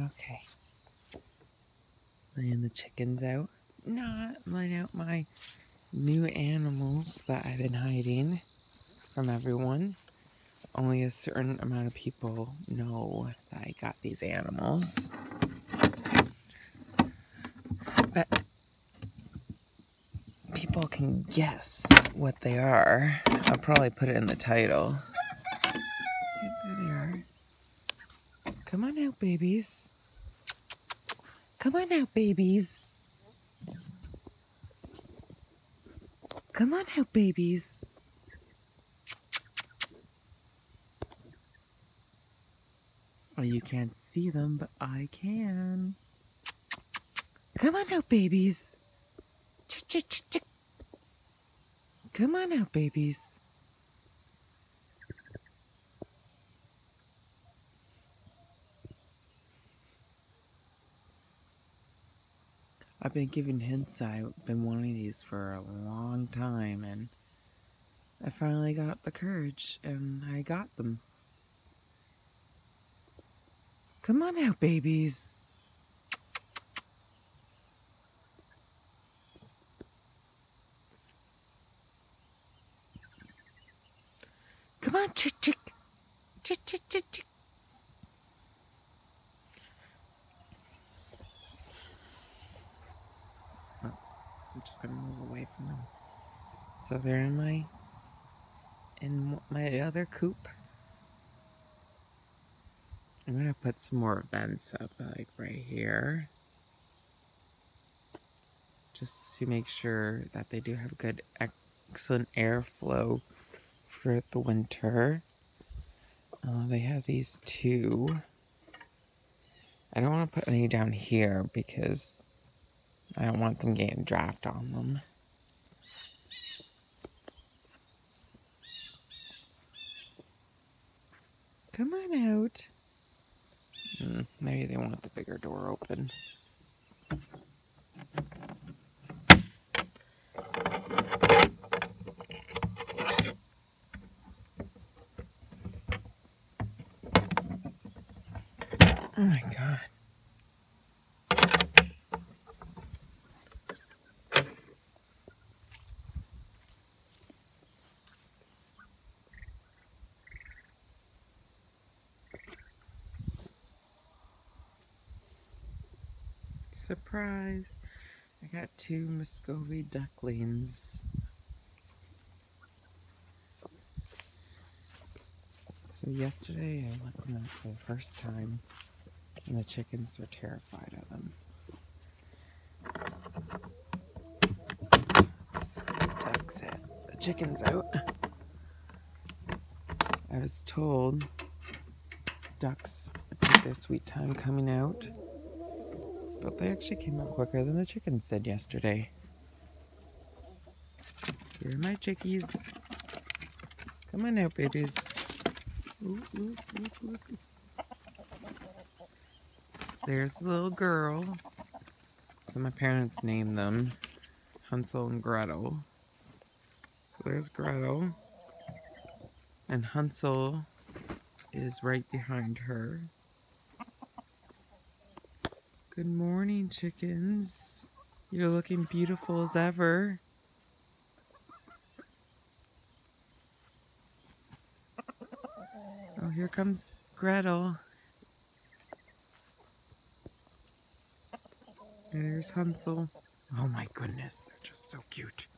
Okay. Laying the chickens out. Not laying out my new animals that I've been hiding from everyone. Only a certain amount of people know that I got these animals. But people can guess what they are. I'll probably put it in the title. There they are. Come on out, babies. Come on out, babies. Come on out, babies. Well, you can't see them, but I can. Come on out, babies. Ch -ch -ch Come on out, babies. I've been giving hints. I've been wanting these for a long time, and I finally got the courage, and I got them. Come on out, babies. Come on, chick, chick. Chick, chick, chick, chick. I'm just gonna move away from them. So they're in my in my other coop. I'm gonna put some more vents up like right here. Just to make sure that they do have good excellent airflow for the winter. Uh, they have these two. I don't want to put any down here because I don't want them getting draft on them. Come on out. Mm, maybe they want the bigger door open. Oh my god. Surprise! I got two Muscovy ducklings. So yesterday I let them out for the first time and the chickens were terrified of them. The ducks out, the chickens out. I was told ducks take their sweet time coming out. But they actually came out quicker than the chickens did yesterday. Here are my chickies. Come on out, babies. Ooh, ooh, ooh, There's the little girl. So my parents named them Hansel and Gretel. So there's Gretel. And Hansel is right behind her. Good morning, chickens. You're looking beautiful as ever. Oh, here comes Gretel. There's Hansel. Oh my goodness, they're just so cute.